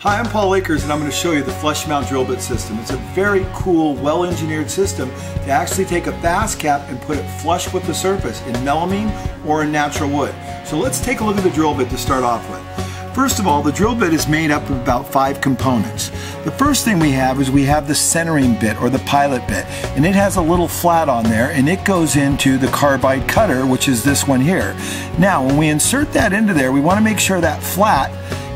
Hi, I'm Paul Akers and I'm going to show you the flush mount drill bit system. It's a very cool, well-engineered system to actually take a fast cap and put it flush with the surface in melamine or in natural wood. So let's take a look at the drill bit to start off with. First of all, the drill bit is made up of about five components. The first thing we have is we have the centering bit or the pilot bit and it has a little flat on there and it goes into the carbide cutter which is this one here. Now when we insert that into there we want to make sure that flat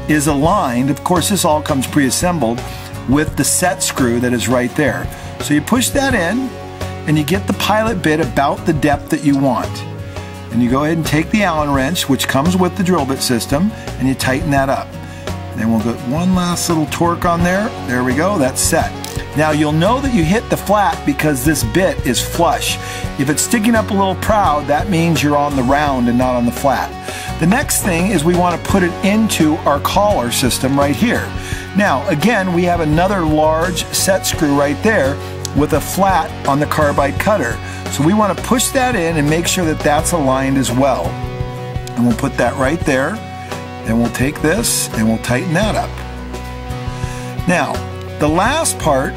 is aligned. Of course, this all comes pre-assembled with the set screw that is right there. So you push that in and you get the pilot bit about the depth that you want. And you go ahead and take the Allen wrench, which comes with the drill bit system, and you tighten that up. Then we'll get one last little torque on there. There we go, that's set. Now you'll know that you hit the flat because this bit is flush. If it's sticking up a little proud, that means you're on the round and not on the flat. The next thing is we want to put it into our collar system right here. Now, again, we have another large set screw right there with a flat on the carbide cutter. So we want to push that in and make sure that that's aligned as well. And we'll put that right there. And we'll take this and we'll tighten that up. Now, the last part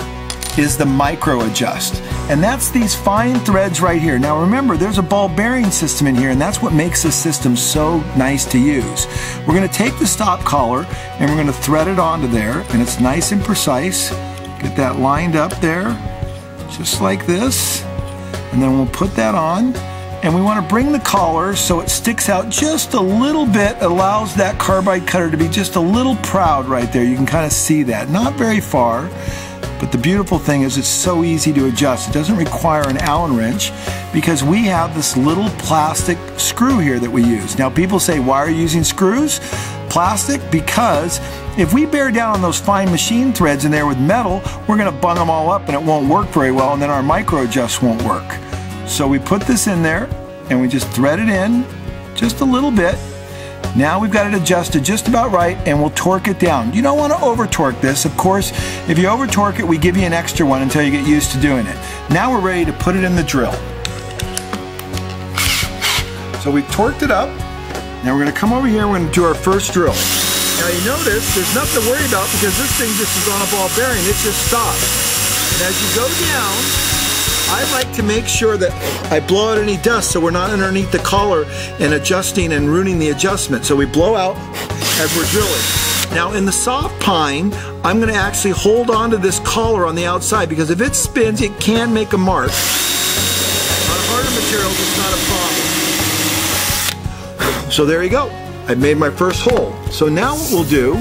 is the micro adjust. And that's these fine threads right here. Now remember, there's a ball bearing system in here and that's what makes this system so nice to use. We're gonna take the stop collar and we're gonna thread it onto there and it's nice and precise. Get that lined up there, just like this. And then we'll put that on and we want to bring the collar so it sticks out just a little bit allows that carbide cutter to be just a little proud right there you can kind of see that not very far but the beautiful thing is it's so easy to adjust. It doesn't require an Allen wrench because we have this little plastic screw here that we use. Now people say, why are you using screws? Plastic? Because if we bear down on those fine machine threads in there with metal, we're gonna bung them all up and it won't work very well and then our micro adjust won't work. So we put this in there and we just thread it in just a little bit now we've got it adjusted just about right and we'll torque it down. You don't want to over torque this. Of course, if you over torque it, we give you an extra one until you get used to doing it. Now we're ready to put it in the drill. So we've torqued it up. Now we're going to come over here and we're going to do our first drill. Now you notice there's nothing to worry about because this thing just is on a ball bearing. It just stops. And as you go down, I like to make sure that I blow out any dust so we're not underneath the collar and adjusting and ruining the adjustment. So we blow out as we're drilling. Now in the soft pine, I'm gonna actually hold on to this collar on the outside because if it spins, it can make a mark. On harder materials, it's not a problem. So there you go. I made my first hole. So now what we'll do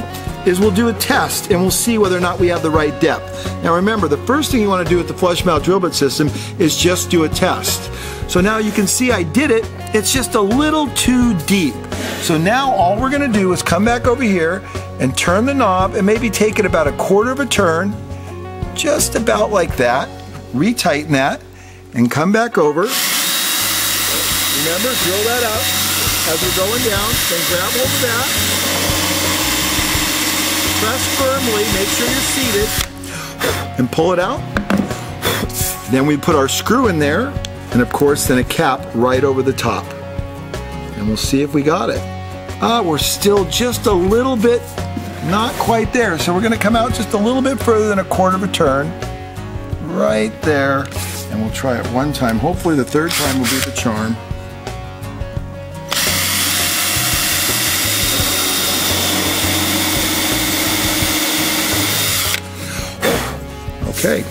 is we'll do a test and we'll see whether or not we have the right depth. Now remember, the first thing you want to do with the flush mount drill bit system is just do a test. So now you can see I did it, it's just a little too deep. So now all we're gonna do is come back over here and turn the knob and maybe take it about a quarter of a turn, just about like that, retighten that, and come back over. Remember, drill that out as we're going down, then grab hold of that, press firmly, make sure you're seated, and pull it out. Then we put our screw in there, and of course then a cap right over the top. And we'll see if we got it. Ah, we're still just a little bit not quite there. So we're gonna come out just a little bit further than a quarter of a turn. Right there. And we'll try it one time. Hopefully the third time will be the charm. Okay.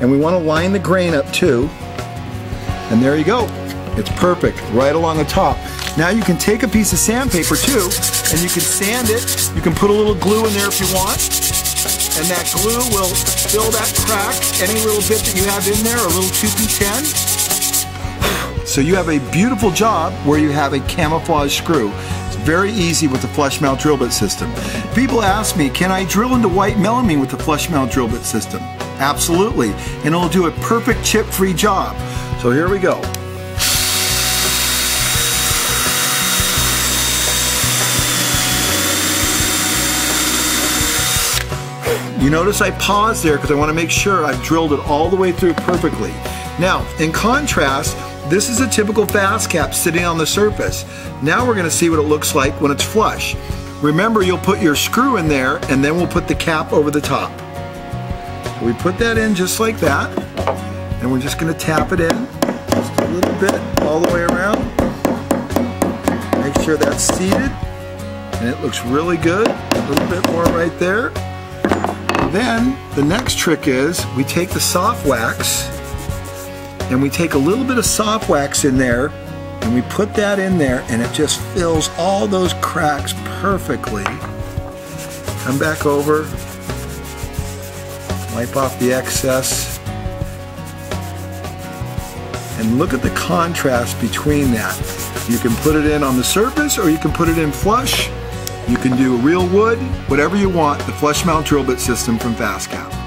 And we want to line the grain up too. And there you go. It's perfect, right along the top. Now you can take a piece of sandpaper too, and you can sand it. You can put a little glue in there if you want. And that glue will fill that crack, any little bit that you have in there, a little 2P-10. So you have a beautiful job where you have a camouflage screw very easy with the flush mount drill bit system. People ask me, can I drill into white melamine with the flush mount drill bit system? Absolutely, and it'll do a perfect chip-free job. So here we go. You notice I paused there because I want to make sure I've drilled it all the way through perfectly. Now, in contrast, this is a typical fast cap sitting on the surface. Now we're going to see what it looks like when it's flush. Remember, you'll put your screw in there and then we'll put the cap over the top. We put that in just like that. And we're just gonna tap it in just a little bit all the way around. Make sure that's seated and it looks really good. A little bit more right there. then the next trick is we take the soft wax and we take a little bit of soft wax in there and we put that in there and it just fills all those cracks perfectly. Come back over, wipe off the excess, and look at the contrast between that. You can put it in on the surface or you can put it in flush. You can do real wood, whatever you want, the flush mount drill bit system from FastCap.